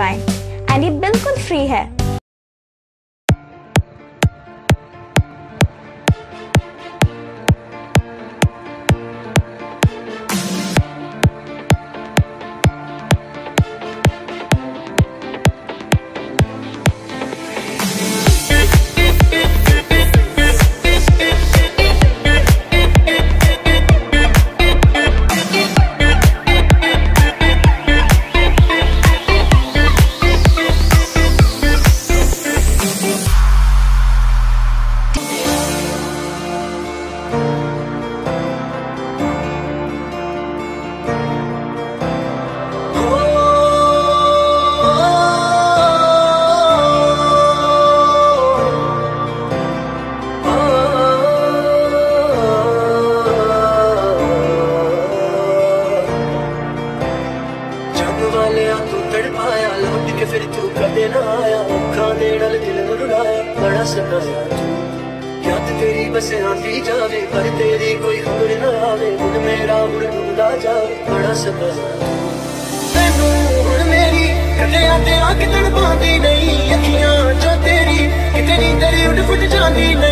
पाएँ। एंड ये बिल्कुल फ्री है। ਜੰਗ ਤੂੰ ਤੜਪਾਇਆ ਲੁੱਟ ਕੇ ਫਿਰ ਤੂੰ ਕਦੇ ਨਾ ਆਇਆ ਅੱਖਾਂ ਦੇ ਨਾਲ ਦਿਲ ਨੂੰ ਰੁਲਾਇਆ ਬੜਾ ਸਤਾਇਆ ਤੂੰ। ਯਾਦ ਤੇਰੀ ਬਸ ਆਂਦੀ ਜਾਵੇ, ਪਰ ਤੇਰੀ ਕੋਈ ਖਬਰ ਨਾ ਆਵੇ, ਹੁਣ ਮੇਰਾ ਮੁੜ ਡੁੱਬਦਾ ਜਾਵੇ, ਬੜਾ ਸਤਾਇਆ ਤੈਨੂੰ ਹੁਣ ਮੇਰੀ ਕੱਲਿਆਂ ਤੇ ਅੱਖ ਤੜਪਾਉਂਦੀ ਨਹੀਂ, ਅੱਖੀਆਂ ਜੋ ਤੇਰੀ ਕਿਤੇ ਨੀ ਉੱਡ ਫੁੱਟ ਜਾਂਦੀ ਨਹੀਂ।